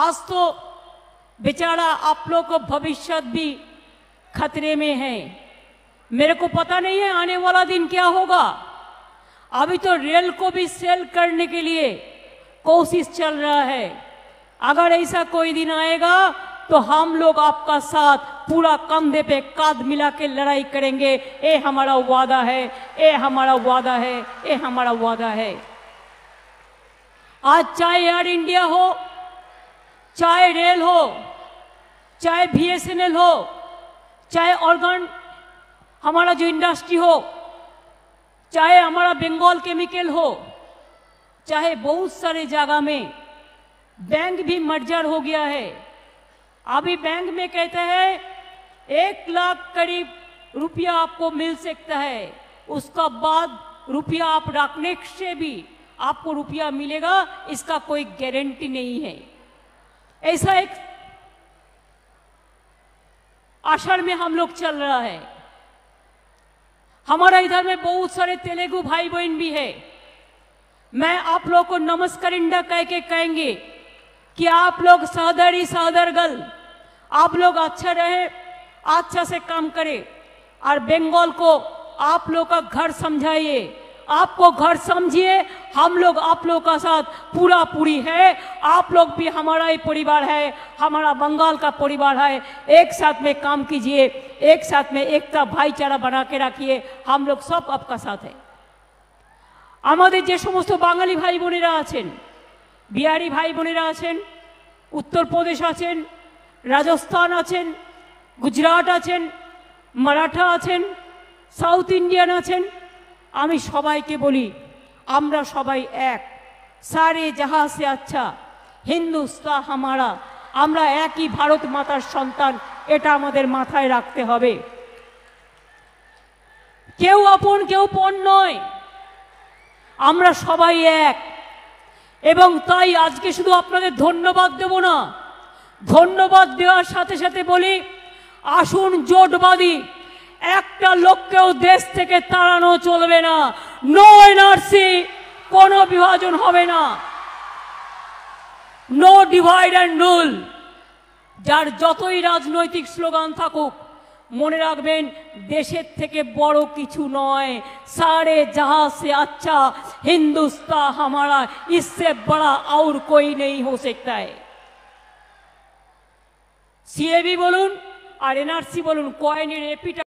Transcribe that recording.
आज तो बेचारा आप लोग को भविष्य भी खतरे में है। मेरे को पता नहीं है आने वाला दिन क्या होगा। अभी तो रेल को भी सेल करने के लिए कोशिश चल रहा है। अगर ऐसा कोई दिन आएगा तो हम लोग आपका साथ पूरा कंधे पे कांध मिला के लड़ाई करेंगे। ये हमारा वादा है ये हमारा वादा है ये हमारा वादा है। आज चाहे एयर इंडिया हो चाहे रेल हो, चाहे बीएसएनएल हो, चाहे ऑर्गन हमारा जो इंडस्ट्री हो, चाहे हमारा बंगाल केमिकल हो, चाहे बहुत सारे जगह में बैंक भी मर्जर हो गया है। अभी बैंक में कहते हैं, एक लाख करीब रुपया आपको मिल सकता है। उसका बाद रुपया आप रखने से भी आपको रुपया मिलेगा, इसका कोई गारंटी नहीं है। ऐसा एक आषाढ़ में हम लोग चल रहा है। हमारा इधर में बहुत सारे तेलुगु भाई बहन भी है। मैं आप लोग को नमस्कार इंडा कह के कहेंगे कि आप लोग सहदर ही सहदर गल। आप लोग अच्छा रहे अच्छा से काम करें। और बंगाल को आप लोग का घर समझाइए। आपको घर समझिए हम लोग आप लोग का साथ पूरा पूरी है आप लोग भी हमारा ही परिवार है हमारा बंगाल का परिवार है एक साथ में काम कीजिए एक साथ में एकता भाईचारा बना के रखिए हम लोग सब आपका साथ है আমাদের যে সমস্ত বাঙালি ভাই বোনেরা আছেন বিহারি ভাই বোনেরা আছেন উত্তরপ্রদেশ আছেন রাজস্থান আছেন গুজরাট আছেন মারাঠা আছেন সাউথ ইন্ডিয়ান আছেন আমি সবাইকে বলি, আমরা সবাই এক। সারে জাহা সে আচ্ছা হিন্দুস্তা হামারা, আমরা একই ভারত মাতার সন্তান, এটা আমাদের মাথায় রাখতে হবে। কেউ আপন, কেউ পণ নয়, আমরা সবাই এক। এবং তাই আজকে শুধু আপনাদের ধন্যবাদ দেব না, ধন্যবাদ দেওয়ার সাথে সাথে বলি, আসুন জোটবাদী একটা লোককেও দেশ থেকে তাড়ানো চলবে না। নো এনআরসি কোন বিভাজন হবে না। নো ডিভাইড অ্যান্ড রুল যার যতই রাজনৈতিক স্লোগান থাকুক, মনে রাখবেন, দেশের থেকে বড় কিছু নয়। সারে যাহা সে আচ্ছা হিন্দুস্তা হামারা, ইসে বড়া আউর কই নেই হো সকতা সিএবি বলুন আর এনআরসি বলুন, কয়েনের এপিটা